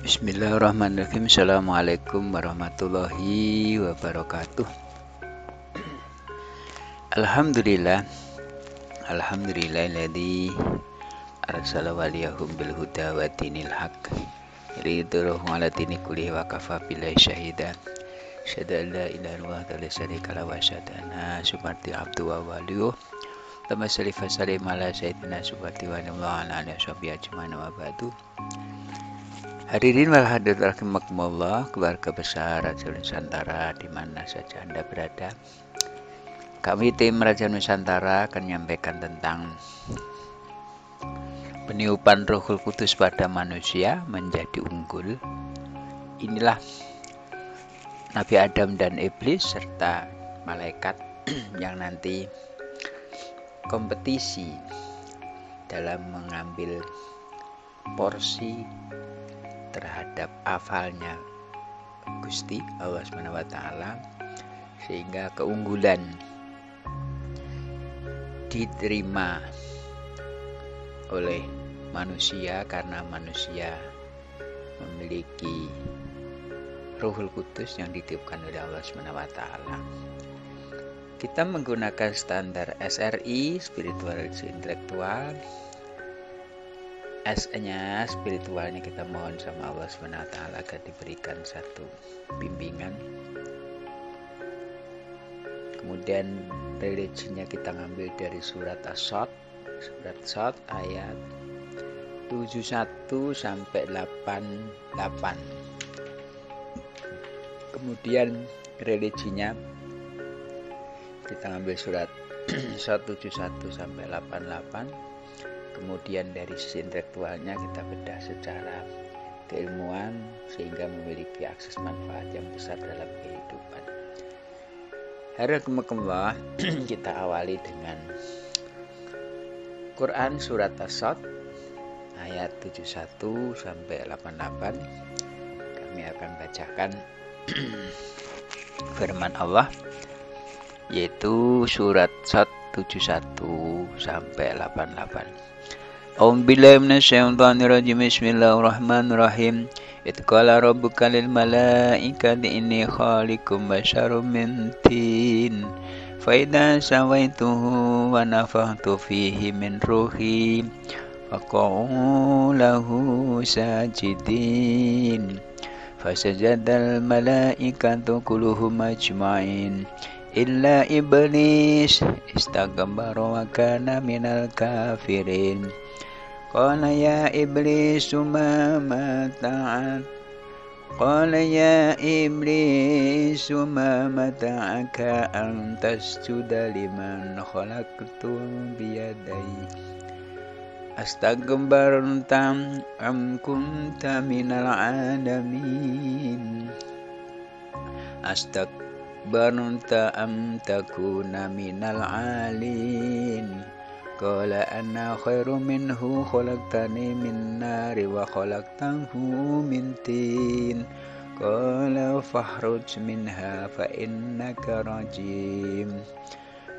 Bismillahirrahmanirrahim. Assalamualaikum warahmatullahi wabarakatuh. Alhamdulillah. Alhamdulillah arsala waliyahum bil huda wa dinil haq. Ridhuruhu ala dini kulih wa kafa billahi syahida. Syada la ilaha illallah wa la wa abdu wa waliyuh Tama salif wa salim ala sayyidina subhati wa ala alihi wa wa ba'du Hadirin hadir rahimakumullah, keluarga besar Raja Nusantara di mana saja Anda berada. Kami tim Raja Nusantara akan menyampaikan tentang peniupan Rohul Kudus pada manusia menjadi unggul. Inilah Nabi Adam dan Iblis serta malaikat yang nanti kompetisi dalam mengambil porsi terhadap afalnya Gusti Allah SWT sehingga keunggulan diterima oleh manusia karena manusia memiliki Ruhul Kudus yang ditiupkan oleh Allah SWT. Kita menggunakan standar SRI, spiritualitas intelektual, S-nya spiritualnya kita mohon sama Allah SWT agar diberikan satu bimbingan. Kemudian religinya kita ngambil dari surat As-Sod surat Sod ayat 71 sampai 88 kemudian religinya kita ngambil surat 171 sampai 88 kemudian dari sisi intelektualnya kita bedah secara keilmuan sehingga memiliki akses manfaat yang besar dalam kehidupan. Harakumullah kita awali dengan Quran surat As-Sad ayat 71 sampai 88. Kami akan bacakan firman Allah yaitu surat Sad 71 sampai 88. Om billahi minasyaitonirrajim. Bismillahirrahmanirrahim. Itqala rabbuka lil malaikati inni khaliqum basyarum min tin. Faida sawaituhu wa nafakhtu fihi min ruhi. Faqa'u lahu sajidin. Fasajadal malaikatu kulluhum ajma'in فسجد الملائكة كلهم أجمعين إلا إبليس استكبر وكان من الكافرين قال يا إبليس ما متعك قال يا إبليس ما متعك أن تسجد لمن خلقت بيدي أستكبرت أم كنت من العالمين أستكبرت أم تكون من العالين قال أنا خير منه خلقتني من نار وخلقته من تين قال فاخرج منها فإنك رجيم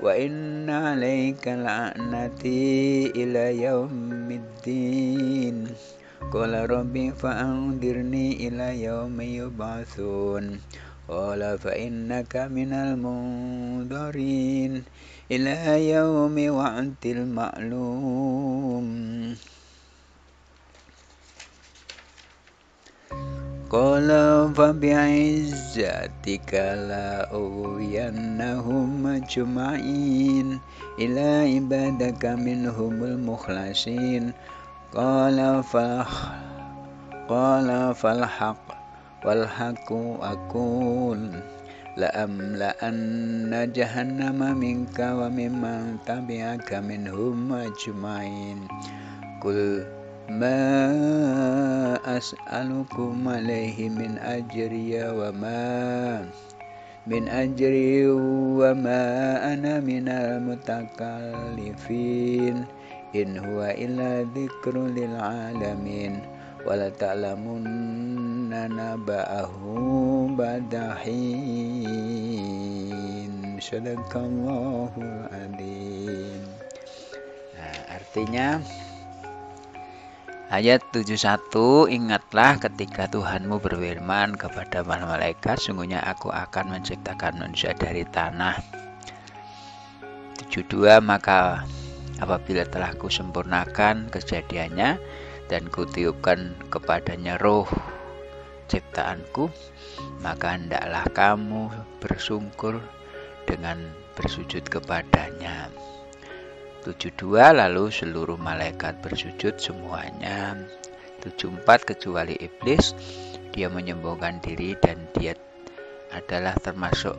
وإن عليك لعنتي إلى يوم الدين قال ربي فأنذرني إلى يوم يبعثون قال فإنك من المنذرين إلى يوم وعد المعلوم. قال فبعزتك لأغوينهم أجمعين إلى عبادك منهم المخلصين. قال فالح قال فالحق والحق أقول لأملأن جهنم منك وممن تبعك منهم أجمعين قل ما أسألكم عليه من أجري وما من أجري وما أنا من المتكلفين إن هو إلا ذكر للعالمين wala ta'lamunna naba'ahu badahin. Sadaqallahul adzim nah artinya Ayat 71 Ingatlah ketika Tuhanmu berfirman kepada para malaikat Sungguhnya aku akan menciptakan manusia dari tanah. 72 Maka apabila telah kusempurnakan kejadiannya dan kutiupkan kepadanya roh ciptaanku Maka hendaklah kamu bersungkur dengan bersujud kepadanya. 72 lalu seluruh malaikat bersujud semuanya. 74 kecuali iblis dia menyembuhkan diri dan dia adalah termasuk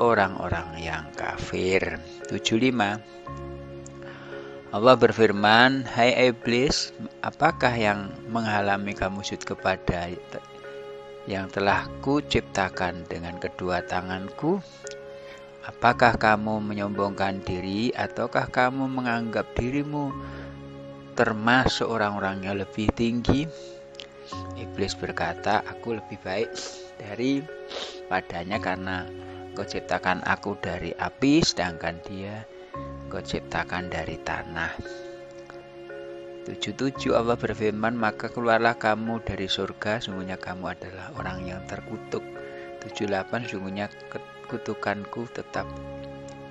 orang-orang yang kafir. 75 Allah berfirman Hai iblis apakah yang menghalangi kamu sujud kepada yang telah ku ciptakan dengan kedua tanganku Apakah kamu menyombongkan diri ataukah kamu menganggap dirimu termasuk orang-orang yang lebih tinggi? Iblis berkata, aku lebih baik dari padanya karena kau ciptakan aku dari api sedangkan dia kau ciptakan dari tanah. 77 Allah berfirman, maka keluarlah kamu dari surga, sungguhnya kamu adalah orang yang terkutuk. 78 sungguhnya kutukanku tetap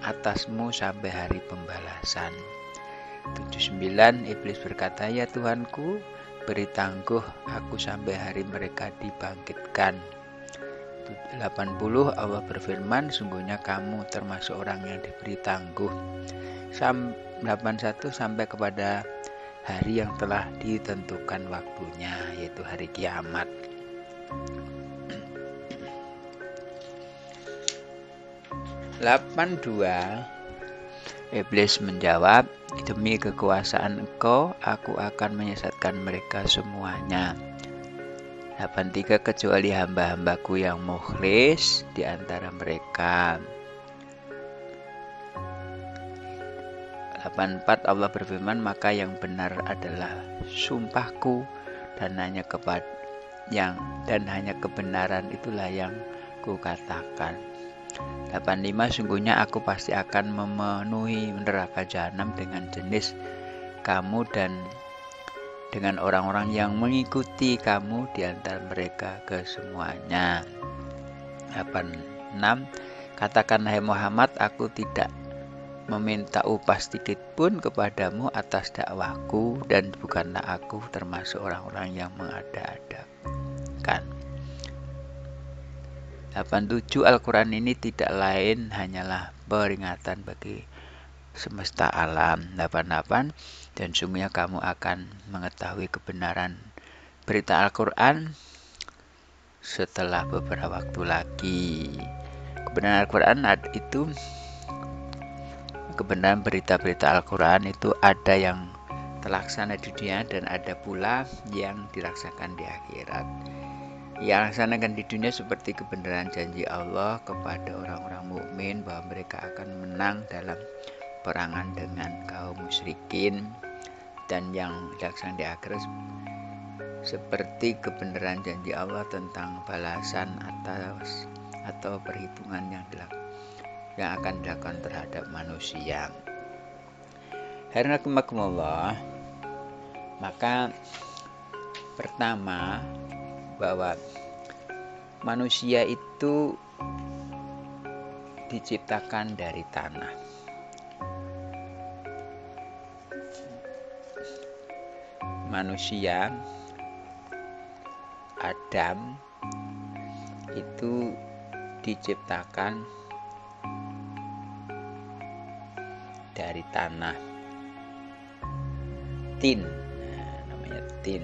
atasmu sampai hari pembalasan. 79 Iblis berkata, Ya Tuhanku, beri tangguh aku sampai hari mereka dibangkitkan. 80 Allah berfirman, sungguhnya kamu termasuk orang yang diberi tangguh. 81 sampai kepada hari yang telah ditentukan waktunya, yaitu hari kiamat. 82 Iblis menjawab, Demi kekuasaan engkau, aku akan menyesatkan mereka semuanya. 83 kecuali hamba-hambaku yang mukhlis di antara mereka. 84 Allah berfirman, maka yang benar adalah sumpahku dan hanya kepada yang dan hanya kebenaran itulah yang kukatakan. 85 Sungguhnya aku pasti akan memenuhi neraka jahanam dengan jenis kamu dan dengan orang-orang yang mengikuti kamu di antara mereka kesemuanya. 86 Katakan hai Muhammad aku tidak meminta upah sedikit pun kepadamu atas dakwaku dan bukanlah aku termasuk orang-orang yang mengada-adakan. 87 Al-Quran ini tidak lain hanyalah peringatan bagi semesta alam 88 dan sungguhnya kamu akan mengetahui kebenaran berita Al-Quran setelah beberapa waktu lagi kebenaran Al-Quran itu kebenaran berita-berita Al-Quran itu ada yang terlaksana di dunia dan ada pula yang dirasakan di akhirat. Yang laksanakan di dunia seperti kebenaran janji Allah kepada orang-orang mukmin bahwa mereka akan menang dalam perangan dengan kaum musyrikin. Dan yang dilaksanakan di akhirat seperti kebenaran janji Allah tentang balasan atas atau perhitungan yang dilakukan yang akan dilakukan terhadap manusia. Allah maka pertama bahwa manusia itu diciptakan dari tanah. Manusia Adam itu diciptakan dari tanah. Tin. Nah, namanya tin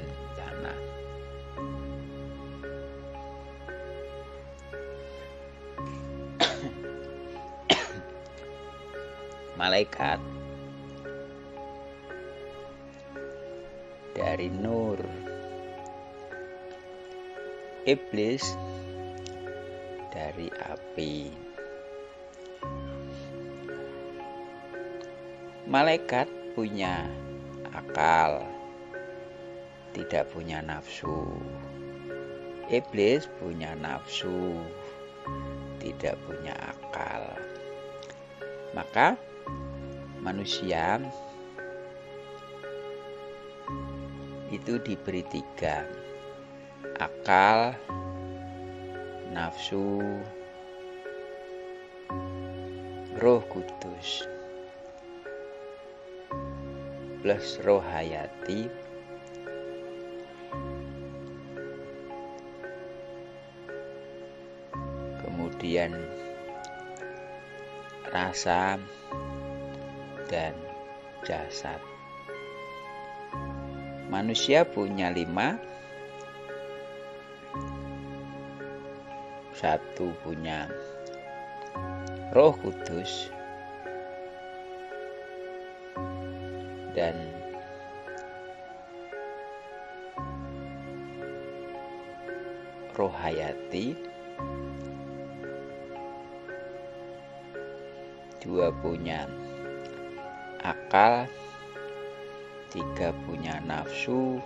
malaikat. Dari nur. Iblis. Dari api malaikat punya akal tidak punya nafsu. Iblis punya nafsu tidak punya akal. Maka manusia itu diberi tiga akal nafsu roh kudus plus roh hayati. Kemudian rasa dan jasad. Manusia punya lima. Satu punya roh kudus dan roh hayati dua punya akal tiga punya nafsu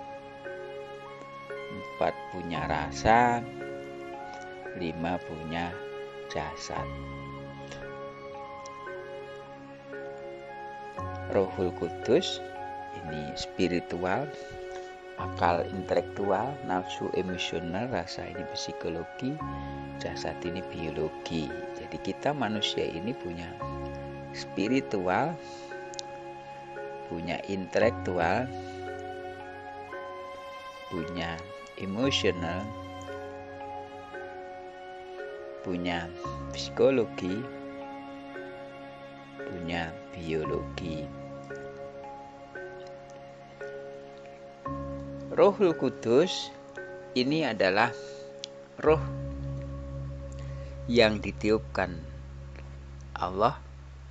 empat punya rasa lima punya jasad Rohul Kudus. Ini spiritual akal intelektual nafsu emosional rasa ini psikologi jasad ini biologi. Jadi kita manusia ini punya spiritual punya intelektual punya emosional punya psikologi punya biologi Rohul Kudus ini adalah roh yang ditiupkan Allah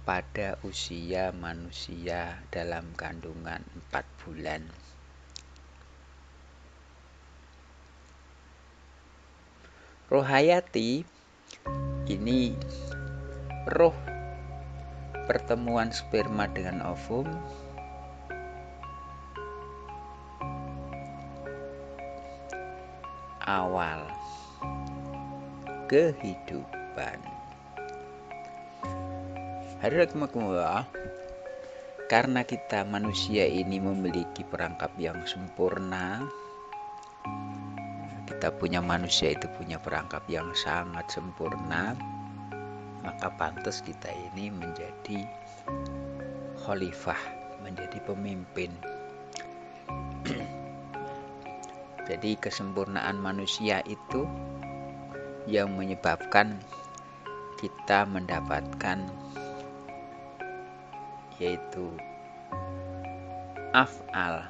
pada usia manusia dalam kandungan empat bulan. Roh hayati ini roh pertemuan sperma dengan ovum awal kehidupan. Hadirat karena kita manusia ini memiliki perangkap yang sempurna, kita punya manusia itu punya perangkap yang sangat sempurna, maka pantas kita ini menjadi khalifah, menjadi pemimpin Jadi kesempurnaan manusia itu yang menyebabkan kita mendapatkan yaitu af'al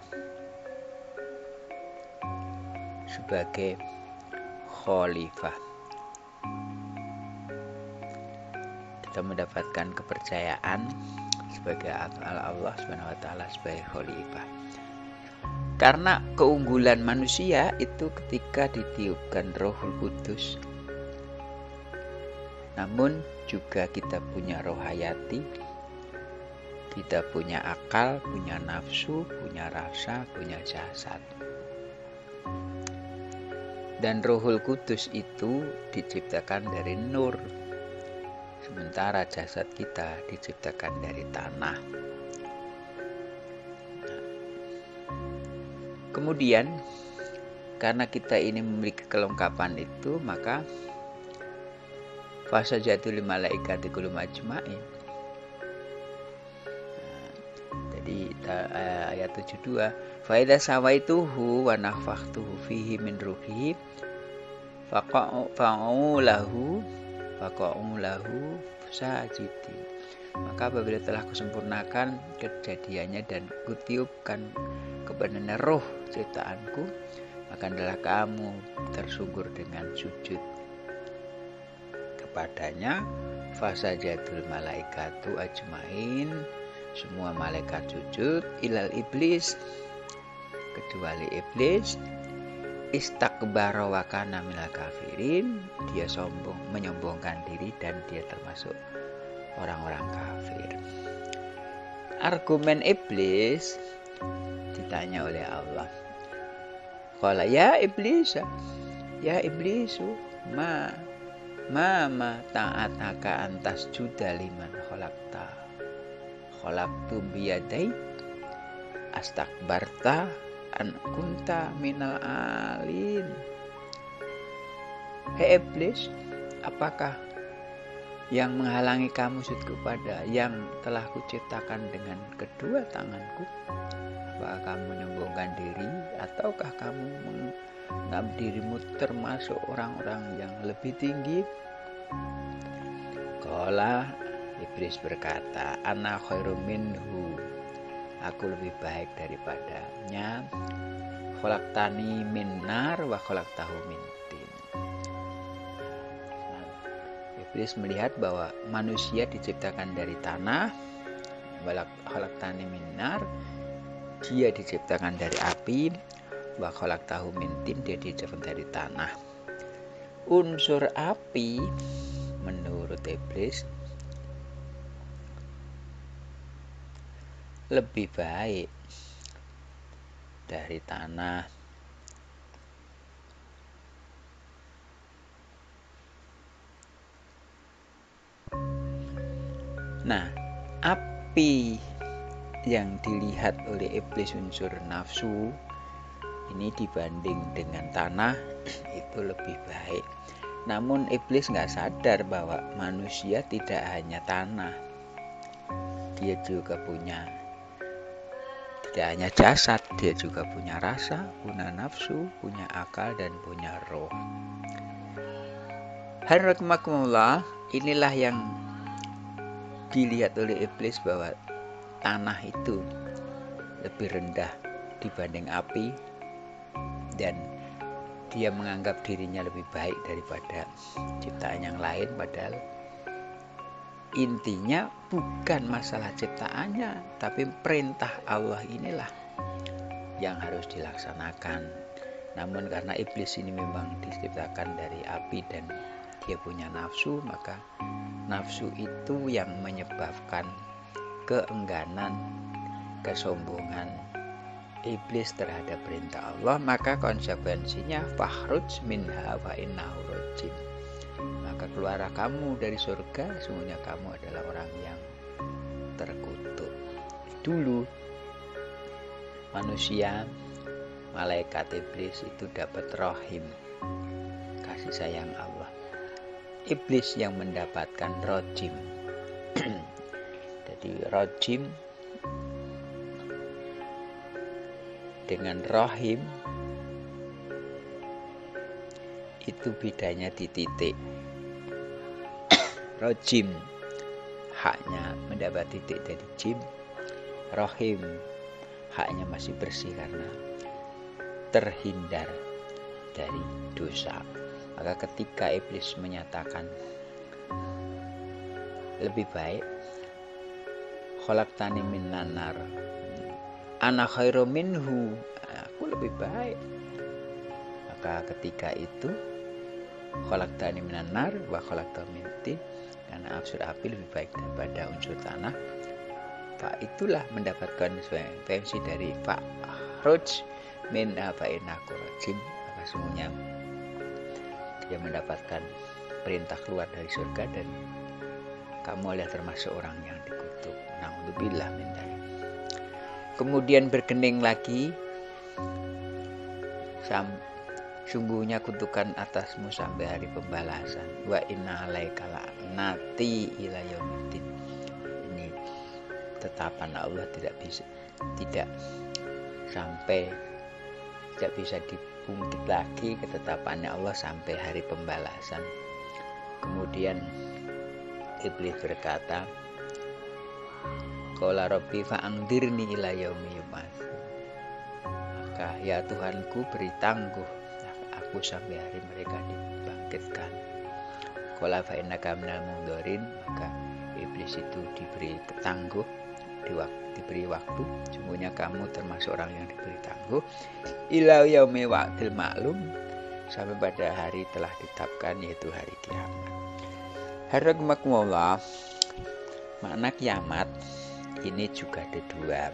sebagai khalifah. Kita mendapatkan kepercayaan sebagai af'al Allah Subhanahu wa taala sebagai khalifah. Karena keunggulan manusia itu ketika ditiupkan rohul kudus. Namun juga kita punya roh hayati, kita punya akal, punya nafsu, punya rasa, punya jasad. Dan rohul kudus itu diciptakan dari nur, sementara jasad kita diciptakan dari tanah. Kemudian karena kita ini memiliki kelengkapan itu maka fasa jatuh lima malaikat ajmain. Jadi uh, ayat 72 Faida sawaituhu wa nafakhtuhu fihi min ruhi faqa'u lahu faqa'u lahu sajidin maka apabila telah kusempurnakan kejadiannya dan kutiupkan kepada roh ciptaanku maka adalah kamu tersungkur dengan sujud kepadanya. Fasa jadul malaikatu ajmain semua malaikat sujud ilal iblis kecuali iblis. Istakbara wa kana kafirin dia sombong menyombongkan diri dan dia termasuk orang-orang kafir. Argumen iblis ditanya oleh Allah. Qala ya iblis, ya iblisu, ma ma ma ta'ataka antas juda liman khalaqta. Khalaqtu biyadai astakbarta an kunta minal alin Hei iblis apakah yang menghalangi kamu sujud kepada yang telah kuciptakan dengan kedua tanganku. Apakah kamu menyombongkan diri ataukah kamu menganggap dirimu termasuk orang-orang yang lebih tinggi? Kala iblis berkata ana khairu minhu. Aku lebih baik daripadanya. Khalaqtani min nar wa khalaqtahu min Iblis melihat bahwa manusia diciptakan dari tanah, balak halak tani minar, dia diciptakan dari api, wa tahu mintin, dia diciptakan dari tanah. Unsur api menurut iblis lebih baik dari tanah Nah, api yang dilihat oleh iblis unsur nafsu ini dibanding dengan tanah itu lebih baik. Namun iblis nggak sadar bahwa manusia tidak hanya tanah. Dia juga punya tidak hanya jasad, dia juga punya rasa, punya nafsu, punya akal dan punya roh. Harakumullah, inilah yang dilihat oleh iblis bahwa tanah itu lebih rendah dibanding api dan dia menganggap dirinya lebih baik daripada ciptaan yang lain padahal intinya bukan masalah ciptaannya tapi perintah Allah inilah yang harus dilaksanakan. Namun karena iblis ini memang diciptakan dari api dan dia punya nafsu maka nafsu itu yang menyebabkan keengganan kesombongan iblis terhadap perintah Allah maka konsekuensinya fahruj minha wa innahu rajim. Maka keluarlah kamu dari surga sungguhnya kamu adalah orang yang terkutuk. Dulu manusia malaikat iblis itu dapat rohim kasih sayang Allah iblis yang mendapatkan rojim. Jadi rojim dengan rohim itu bedanya di titik. Rojim haknya mendapat titik dari jim. Rohim haknya masih bersih karena terhindar dari dosa maka ketika iblis menyatakan lebih baik tani min nanar anak khairu minhu aku lebih baik. Maka ketika itu tani min nanar wa khalaqtani min karena unsur api lebih baik daripada unsur tanah. Pak itulah mendapatkan konsekuensi dari Pak Roj min apa inaku rajim maka semuanya dia mendapatkan perintah keluar dari surga dan kamu adalah termasuk orang yang dikutuk. Naudzubillah min Kemudian berkening lagi sam sungguhnya kutukan atasmu sampai hari pembalasan. Wa inna alaika nati ila yaumiddin. Ini tetapan Allah tidak bisa tidak sampai tidak bisa di bungkit lagi ketetapannya Allah sampai hari pembalasan. Kemudian iblis berkata, Qala Rabbi fa'angdirni ila yaumi Maka ya Tuhanku beri tangguh aku sampai hari mereka dibangkitkan. Qala fa innaka minal mundorin maka iblis itu diberi tangguh di waktu diberi waktu. Sungguhnya kamu termasuk orang yang diberi tangguh. Ila yaumi wa'dil maklum sampai pada hari telah ditetapkan yaitu hari kiamat. Haragmakumullah makna kiamat ini juga ada dua.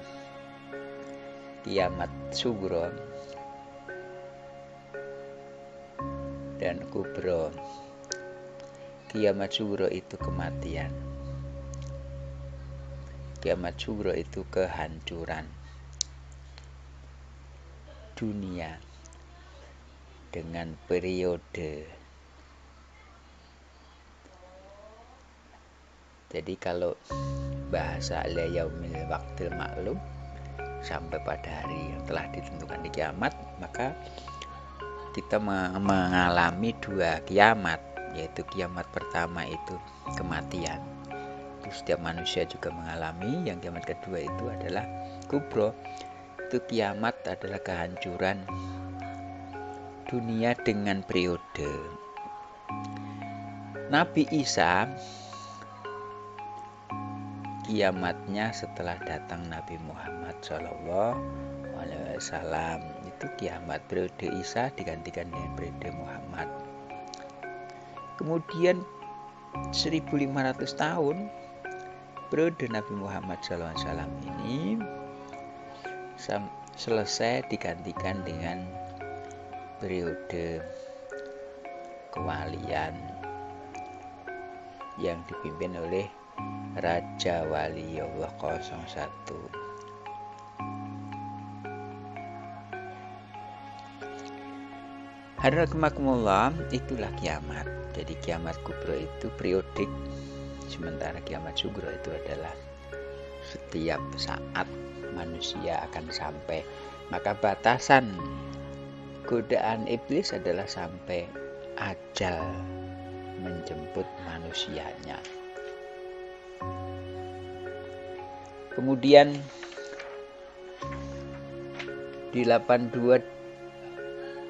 Kiamat sugro dan kubro kiamat sugro itu kematian kiamat sugro itu kehancuran dunia dengan periode. Jadi kalau bahasa yaumil waktu maklum sampai pada hari yang telah ditentukan di kiamat maka kita mengalami dua kiamat yaitu kiamat pertama itu kematian itu setiap manusia juga mengalami. Yang kiamat kedua itu adalah kubro. Itu kiamat adalah kehancuran dunia dengan periode. Nabi Isa kiamatnya setelah datang Nabi Muhammad Wasallam. Itu kiamat periode Isa digantikan dengan periode Muhammad. Kemudian 1500 tahun periode Nabi Muhammad SAW ini selesai digantikan dengan periode kewalian yang dipimpin oleh Raja Wali Allah 01 Hadrakumullah itulah kiamat. Jadi kiamat kubro itu periodik Sementara kiamat sugro itu adalah Setiap saat manusia akan sampai. Maka batasan godaan iblis adalah sampai ajal menjemput manusianya. Kemudian di 82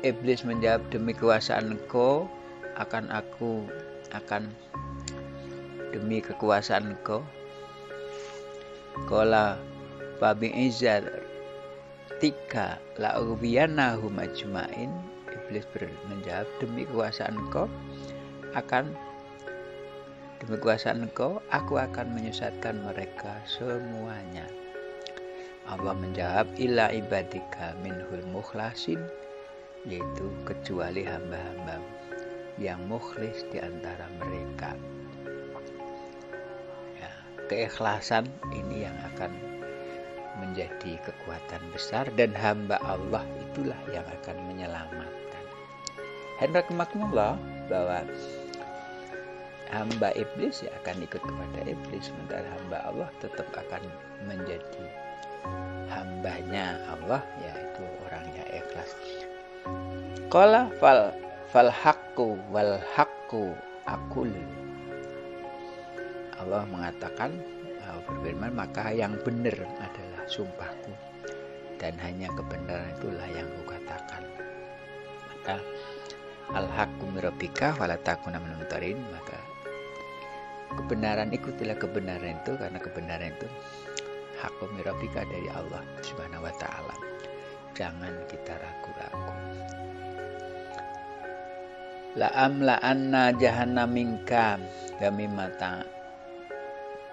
Iblis menjawab demi kekuasaan engkau akan aku akan demi kekuasaan engkau Kola babi izar tiga la ubiyanahum ajmain Iblis menjawab demi kekuasaan engkau akan Demi kuasa engkau, aku akan menyesatkan mereka semuanya. Allah menjawab, Illa ibadika minhul mukhlasin, yaitu kecuali hamba-hamba yang mukhlis di antara mereka. Keikhlasan ini yang akan menjadi kekuatan besar dan hamba Allah itulah yang akan menyelamatkan. Hendak makmullah bahwa hamba iblis ya akan ikut kepada iblis sementara hamba Allah tetap akan menjadi hambanya Allah yaitu orangnya ikhlas Qala fal fal haqqu wal haqqu akul Allah mengatakan Allah berfirman maka yang benar adalah sumpahku dan hanya kebenaran itulah yang kukatakan maka al haqqu mirabika maka kebenaran ikutilah kebenaran itu karena kebenaran itu hak pemirabika dari Allah Subhanahu wa taala. Jangan kita ragu-ragu. La amla anna jahannam minka kami mata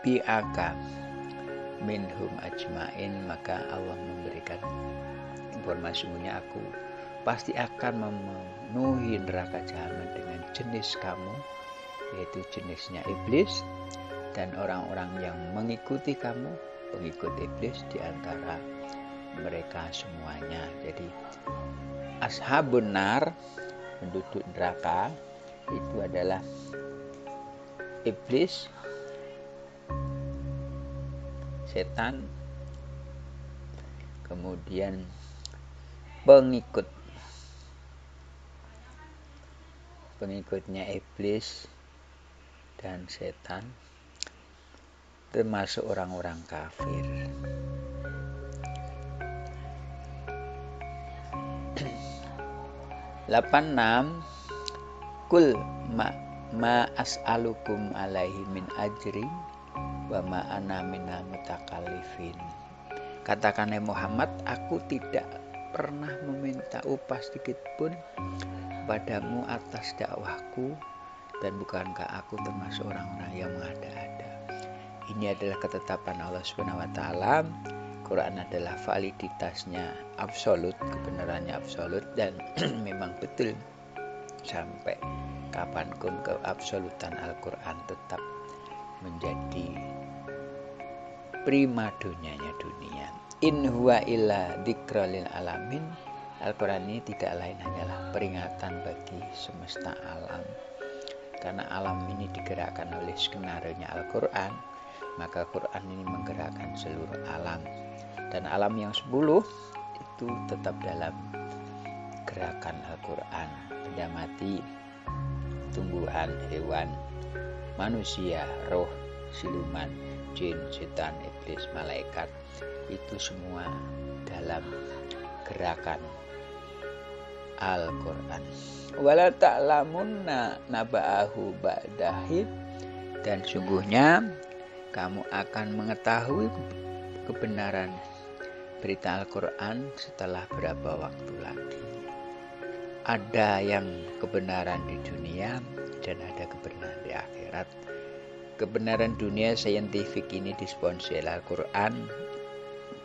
biaka minhum ajmain maka Allah memberikan informasinya aku pasti akan memenuhi neraka jahanam dengan jenis kamu yaitu jenisnya iblis dan orang-orang yang mengikuti kamu pengikut iblis di antara mereka semuanya. Jadi ashabun nar penduduk neraka itu adalah iblis setan kemudian pengikut pengikutnya iblis dan setan termasuk orang-orang kafir. Lapan enam Kul ma, ma as'alukum alaihi min ajri wa ma ana minal mutakalifin. Katakan Muhammad, aku tidak pernah meminta upah sedikit pun padamu atas dakwahku dan bukankah aku termasuk orang-orang yang mengada-ada ini adalah ketetapan Allah Subhanahu wa taala Quran adalah validitasnya absolut kebenarannya absolut dan memang betul sampai kapan pun keabsolutan Al-Quran tetap menjadi prima dunianya dunia. In huwa illa alamin. Al-Quran ini tidak lain hanyalah peringatan bagi semesta alam. Karena alam ini digerakkan oleh skenario Al-Quran maka Quran ini menggerakkan seluruh alam. Dan alam yang sepuluh itu tetap dalam gerakan Al-Quran. Benda mati tumbuhan hewan manusia roh siluman jin setan iblis malaikat itu semua dalam gerakan Al-Quran. Wala ta'lamunna naba'ahu ba'dahid dan sungguhnya kamu akan mengetahui kebenaran berita Al-Quran setelah berapa waktu lagi. Ada yang kebenaran di dunia dan ada kebenaran di akhirat kebenaran dunia saintifik ini disponsori Al-Quran.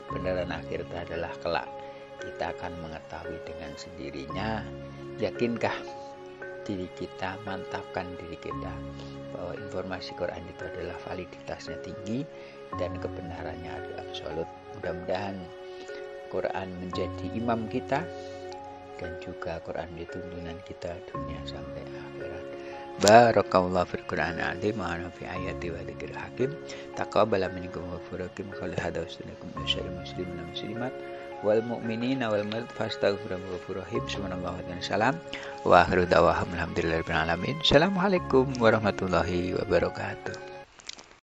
Kebenaran akhirat adalah kelak. Kita akan mengetahui dengan sendirinya. Yakinkah diri kita mantapkan diri kita? Bahwa informasi Quran itu adalah validitasnya tinggi dan kebenarannya adalah absolut. Mudah-mudahan Quran menjadi imam kita dan juga Quran itu tuntunan kita dunia sampai akhirat Barakallahu fil Qur'an azim wa fi ayati wa dzikril hakim. Taqabbala minkum wa furakum qul hada ustanakum muslimin wa muslimat. Wal mu'minina wal mu'minat fastaghfiru rahim. Subhanallah wa salam. Wa akhiru da'wahum alhamdulillahi alamin. Assalamualaikum warahmatullahi wabarakatuh